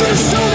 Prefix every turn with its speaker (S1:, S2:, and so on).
S1: Just